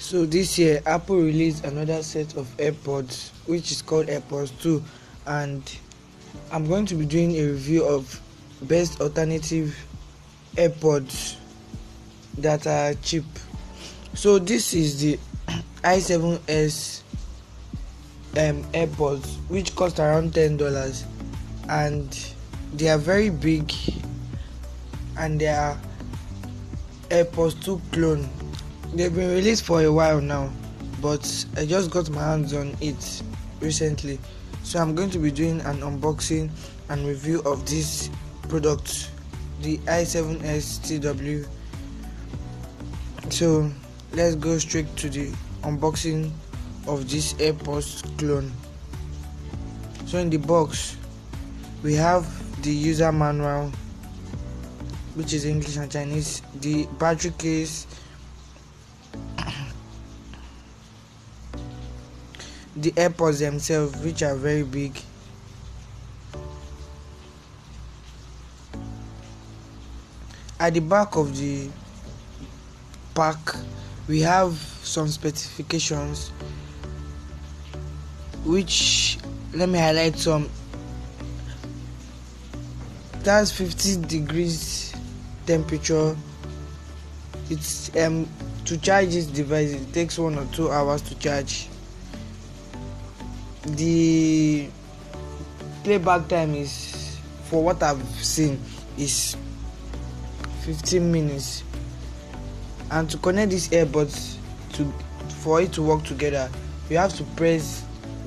So this year Apple released another set of AirPods which is called AirPods 2 and I'm going to be doing a review of best alternative AirPods that are cheap. So this is the i7s um, AirPods which cost around ten dollars and they are very big and they are AirPods 2 clone. They've been released for a while now, but I just got my hands on it recently. So I'm going to be doing an unboxing and review of this product, the i7s TWS. So let's go straight to the unboxing of this AirPods clone. So in the box, we have the user manual, which is English and Chinese, the battery case, the AirPods themselves, which are very big. At the back of the pack, we have some specifications which let me highlight some. That's 50 degrees temperature. It's um to charge this device it takes one or two hours to charge the playback time is for what i've seen is 15 minutes. And to connect these earbuds to for it to work together you have to press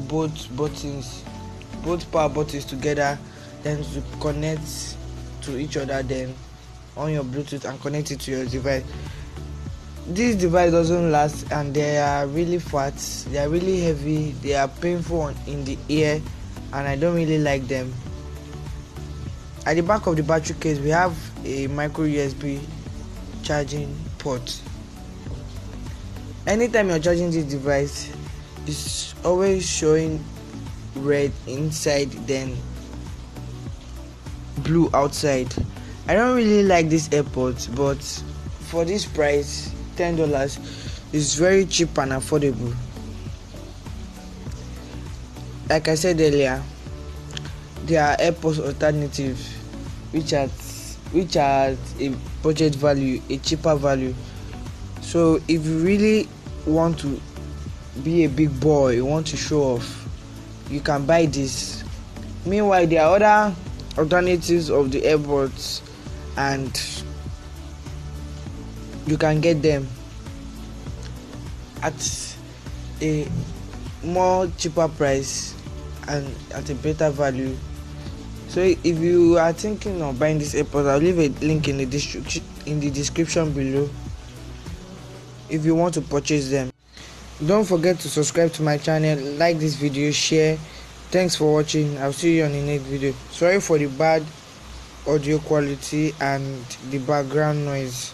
both buttons both power buttons together then to connect to each other then on your bluetooth and connect it to your device this device doesn't last and they are really fat they are really heavy they are painful in the ear and i don't really like them. At the back of the battery case we have a micro usb charging port. Anytime you're charging this device it's always showing red inside then blue outside. I don't really like these airpods but for this price ten dollars is very cheap and affordable. Like i said earlier there are airpods alternatives which are which are a budget value a cheaper value. So if you really want to be a big boy you want to show off you can buy this. Meanwhile there are other alternatives of the airpods and you can get them at a more cheaper price and at a better value. So if you are thinking of buying this airpods i'll leave a link in the description in the description below if you want to purchase them. Don't forget to subscribe to my channel like this video share. Thanks for watching. I'll see you on the next video. Sorry for the bad audio quality and the background noise